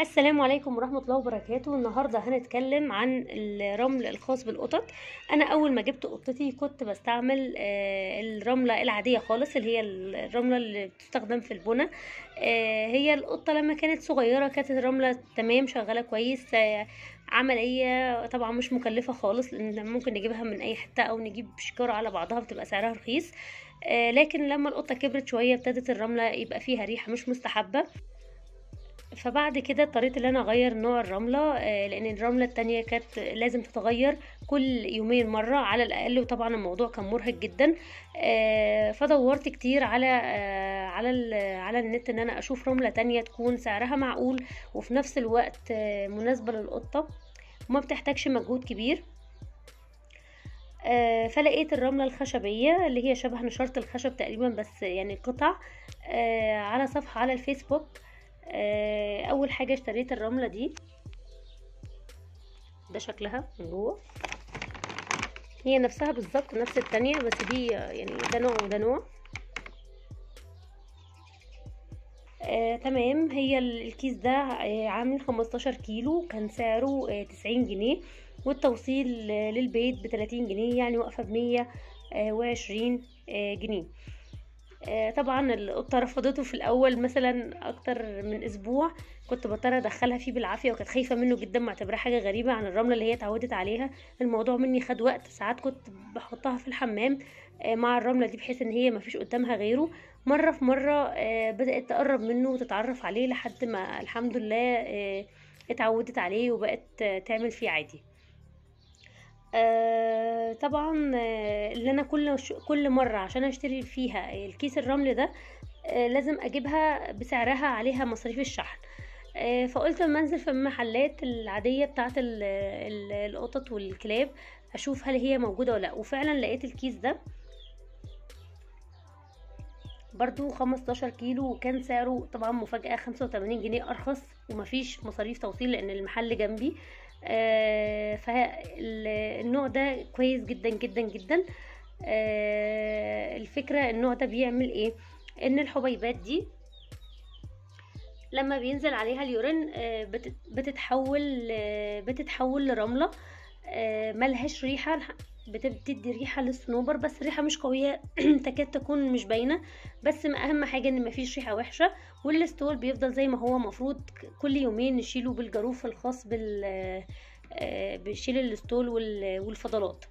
السلام عليكم ورحمة الله وبركاته. النهاردة هنتكلم عن الرمل الخاص بالقطط. أنا أول ما جبت قطتي كنت بستعمل آه، الرملة العادية خالص اللي هي الرملة اللي بتستخدم في البنى آه، هي القطة لما كانت صغيرة كانت الرملة تمام شغالة كويس آه، عملية طبعا مش مكلفة خالص لأن ممكن نجيبها من أي حتة أو نجيب شكارة على بعضها بتبقى سعرها رخيص. لكن لما القطة كبرت شوية ابتدت الرملة يبقى فيها ريحة مش مستحبة. فبعد كده اضطريت إن أنا أغير نوع الرملة آه، لأن الرملة التانية كانت لازم تتغير كل يومين مرة على الأقل وطبعا الموضوع كان مرهق جدا آه، فدورت كتير على آه، على على النت إن أنا أشوف رملة تانية تكون سعرها معقول وفي نفس الوقت مناسبة للقطة وما بتحتاجش مجهود كبير. فلقيت الرملة الخشبية اللي هي شبه نشارة الخشب تقريبا بس يعني قطع على صفحة على الفيسبوك. أول حاجة اشتريت الرملة دي. ده شكلها من جوه. هي نفسها بالظبط نفس التانية بس دي آه، يعني ده نوع وده نوع. آه، تمام. هي ال- الكيس ده آه، عامل 15 كيلو. كان سعره آه، 90 جنيه. والتوصيل آه، للبيت ب 30 جنيه يعني واقفة بمية وعشرين جنيه. آه، طبعا القطة رفضته في الأول مثلا أكتر من أسبوع. كنت بضطر أدخلها فيه بالعافية وكانت خايفة منه جدا معتبراه حاجة غريبة عن الرملة اللي هي اتعودت عليها. الموضوع مني خد وقت ساعات كنت بحطها في الحمام آه، مع الرملة دي بحيث إن هي مفيش قدامها غيره. مرة في مرة آه، بدأت تقرب منه وتتعرف عليه لحد ما الحمد لله آه، اتعودت عليه وبقت آه، تعمل فيه عادي. آه طبعا آه، اللي أنا كل ش- كل مرة عشان أشتري فيها الكيس الرمل ده آه لازم أجيبها بسعرها عليها مصاريف الشحن. آه فقلت لما أنزل في المحلات العادية بتاعة ال- ال- القطط والكلاب أشوف هل هي موجودة ولا لأ. وفعلا لقيت الكيس ده. برضو 15 كيلو وكان سعره طبعا مفاجأة 85 جنيه أرخص ومفيش مصاريف توصيل لأن المحل جنبي. آه فالنوع ده كويس جدا جدا جدا. آه الفكرة النوع ده بيعمل إيه؟ إن الحبيبات دي لما بينزل عليها اليورين آه، بتت- بتتحول آه، بتتحول لرملة آه، ملهاش ريحة. بتدي ريحة للصنوبر بس ريحة مش قوية. تكاد تكون مش باينة بس ما أهم حاجة إن مفيش ريحة وحشة والستول بيفضل زي ما هو مفروض. كل يومين نشيله بالجاروف الخاص بال آه، بيشيل ال stool وال- والفضلات.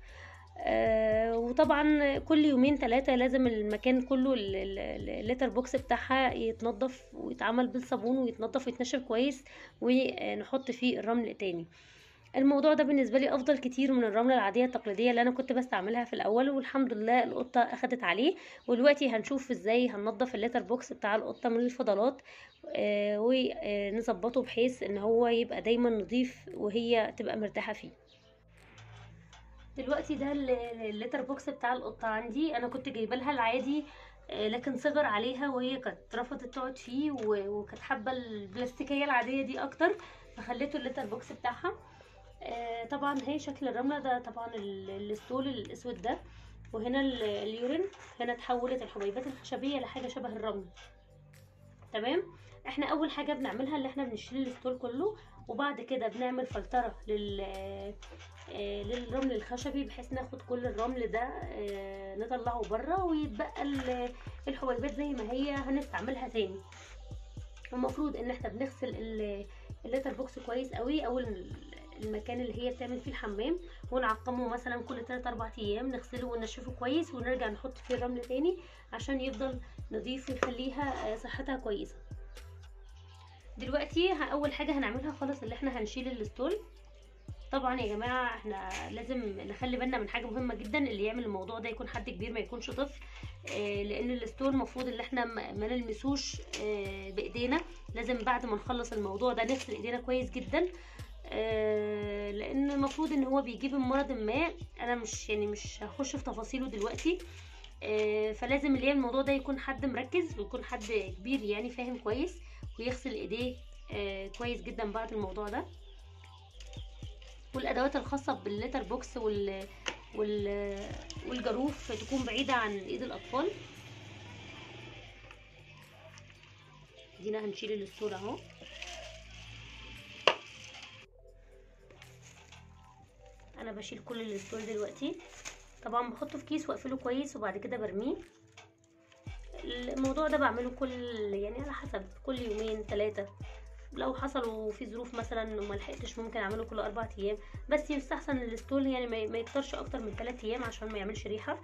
آه، وطبعا كل يومين ثلاثة لازم المكان كله ال- ال- ال litter box بتاعها يتنضف ويتعمل بالصابون ويتنضف ويتنشف كويس ونحط فيه الرمل تاني. الموضوع ده بالنسبة لي أفضل كتير من الرملة العادية التقليدية اللي أنا كنت بستعملها في الأول والحمد لله القطة أخدت عليه. ودلوقتي هنشوف إزاي هننضف ال litter box بتاع القطة من الفضلات آه، ونظبطه بحيث إن هو يبقى دايما نظيف وهي تبقى مرتاحة فيه. دلوقتي ده ال- ال litter box بتاع القطة عندي. أنا كنت جايبة لها العادي آه، لكن صغر عليها وهي كانت رفضت تقعد فيه وكانت حابة البلاستيكية العادية دي أكتر فخليته ال litter box بتاعها. طبعا هي شكل الرملة ده طبعا ال- ال stool الأسود ده وهنا ال- ال urine هنا اتحولت الحبيبات الخشبية لحاجة شبه الرمل. تمام؟ إحنا أول حاجة بنعملها اللي إحنا بنشيل ال stool كله وبعد كده بنعمل فلترة آه، للرمل الخشبي بحيث ناخد كل الرمل ده آه، نطلعه بره ويتبقى ال- الحبيبات زي ما هي هنستعملها تاني. المفروض إن إحنا بنغسل ال- ال litter box كويس قوي أو ال- المكان اللي هي بتعمل فيه الحمام ونعقمه مثلا كل 3 4 أيام نغسله وننشفه كويس ونرجع نحط فيه الرمل تاني عشان يفضل نضيف ويخليها آه، صحتها كويسة. دلوقتي أول حاجة هنعملها خالص اللي إحنا هنشيل الستول. طبعا يا جماعة إحنا لازم نخلي بالنا من حاجة مهمة جدا اللي يعمل الموضوع ده يكون حد كبير ما يكونش طفل آه، لأن الستول المفروض ان إحنا ما نلمسوش آه، بإيدينا. لازم بعد ما نخلص الموضوع ده نغسل إيدينا كويس جدا. آه، لأن المفروض إن هو بيجيب من مرض ما. أنا مش يعني مش هخش في تفاصيله دلوقتي. آه، فلازم اللي هي الموضوع ده يكون حد مركز ويكون حد كبير يعني فاهم كويس ويغسل إيديه آه، كويس جدا بعد الموضوع ده. والأدوات الخاصة بال litter box وال وال والجاروف تكون بعيدة عن إيد الأطفال. أدينا هنشيل ال stool أهو. بشيل كل ال stool دلوقتي. طبعا بحطه في كيس وأقفله كويس وبعد كده برميه. الموضوع ده بعمله كل يعني على حسب كل يومين ثلاثة لو حصلوا في ظروف مثلا وما لحقتش ممكن أعمله كل أربع أيام. بس يستحسن ال stool يعني ما يكترش أكتر من 3 أيام عشان ما يعملش ريحة.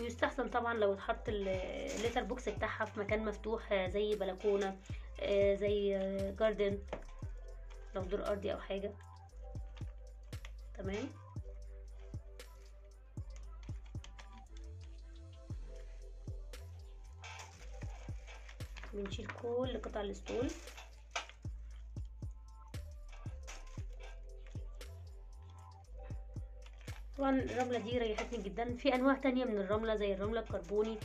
ويستحسن طبعا لو اتحط ال- ال litter box بتاعها في مكان مفتوح زي بلكونة. زي آه، garden لو دور أرضي أو حاجة. تمام؟ بنشيل كل قطع ال stool طبعا الرملة دي ريحتني جدا. في أنواع تانية من الرملة زي الرملة الكربوني آه،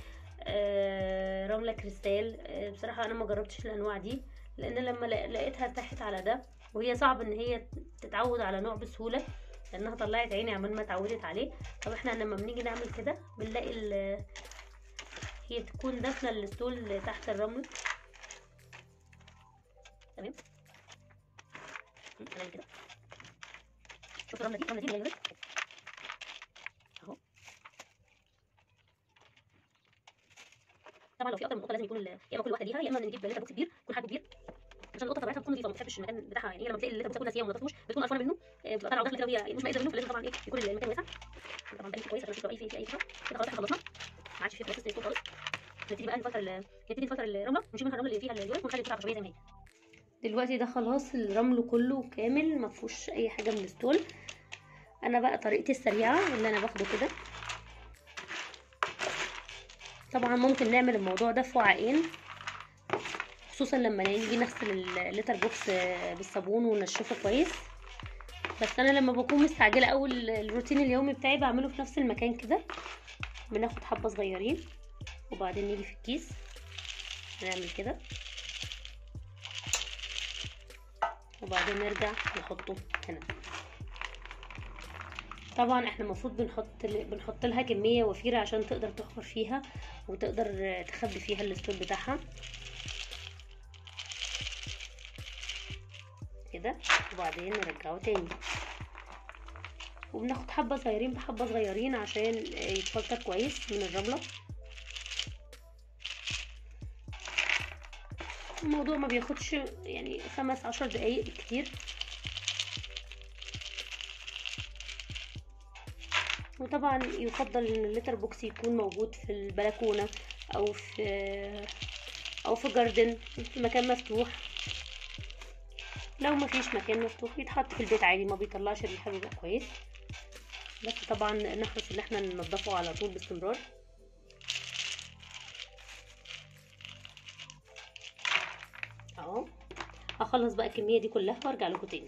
رملة كريستال. آه، بصراحة أنا ما جربتش الأنواع دي لأن لما لقيتها ارتاحت على ده وهي صعب إن هي تتعود على نوع بسهولة لأنها طلعت عيني على ما اتعودت عليه. طب إحنا لما بنيجي نعمل كده بنلاقي هي تكون داخلة ال stool تحت الرمل. تمام؟ كده. شوف الرمله دي الرمله دي اللي هي اهو طبعا لو في أكتر من قطه لازم يكون يا إما كل واحدة ليها يا إما نجيب litter box كبير يكون حجمه كبير عشان القطه طبيعتها بتكون نظيفة ما بتحبش المكان بتاعها يعني لما بتلاقي ال litter box تكون ناسيه وما نظفتوش بتكون قرفانة منه آه، بتبقى طالعة وداخله كده وهي مش مقدره منه فلازم طبعا إيه يكون المكان واسع. طبعا بقى كويس عشان أي في أي كده خلاص إحنا خلصنا. ما عادش في process خالص. نبتدي بقى نفلتر نبتدي نفلتر الرمله ونشيل منها الرمل اللي فيها الجوانب ونخلي القطعة طبيعيه زي ما هي. دلوقتي ده خلاص الرمل كله كامل ما فيهوش أي حاجة من ال stool. أنا بقى طريقتي السريعة اللي أنا باخده كده. طبعا ممكن نعمل الموضوع ده في وعاءين خصوصا لما نيجي نغسل ال litter box بالصابون وننشفه كويس. بس أنا لما بكون مستعجلة أو ال- الروتين اليومي بتاعي بعمله في نفس المكان كده. بناخد حبة صغيرين وبعدين نيجي في الكيس نعمل كده. وبعدين نرجع نحطه هنا. طبعا إحنا المفروض بنحط بنحط لها كمية وفيرة عشان تقدر تحفر فيها. وتقدر تخبي فيها الستول بتاعها. كده. وبعدين نرجعه تاني. وبناخد حبة صغيرين بحبة صغيرين عشان يتفلتر كويس من الرملة. الموضوع ما بياخدش يعني خمس عشر دقايق بالكتير وطبعا يفضل إن اللتر بوكس يكون موجود في البلكونة أو في أو في جاردن في مكان مفتوح. لو ما فيش مكان مفتوح يتحط في البيت عادي ما بيطلعش ريحه بيبقى كويس. بس طبعا نحرص إن إحنا ننضفه على طول باستمرار. أهو. هخلص بقى الكمية دي كلها وأرجع لكم تاني.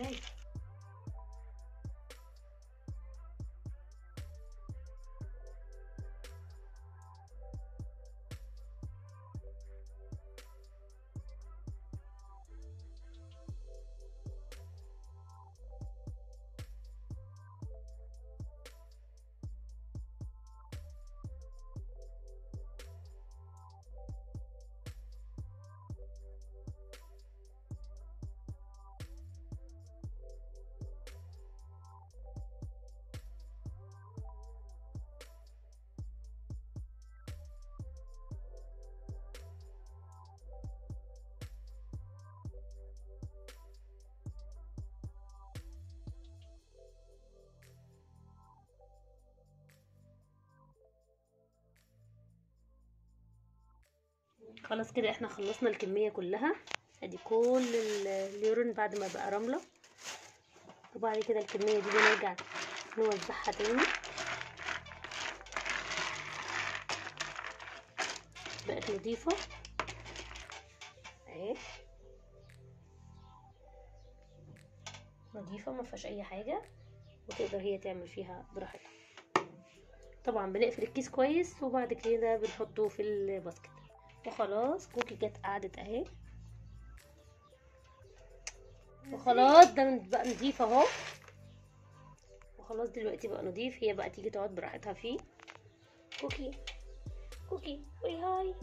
إزاي خلاص كده إحنا خلصنا الكمية كلها. ادي كل ال- اليورين بعد ما بقى رملة. وبعد كده الكمية دي بنرجع نوزعها تاني. بقت نضيفة. اهي. نظيفة ما فيهاش أي حاجة. وتقدر هي تعمل فيها براحتها. طبعا بنقفل الكيس كويس وبعد كده بنحطه في ال basket. وخلاص كوكي جت قعدت اهي. وخلاص ده بقى نضيف اهو. وخلاص دلوقتي بقى نضيف هي بقى تيجي تقعد براحتها فيه. كوكي. كوكي. قولي hi.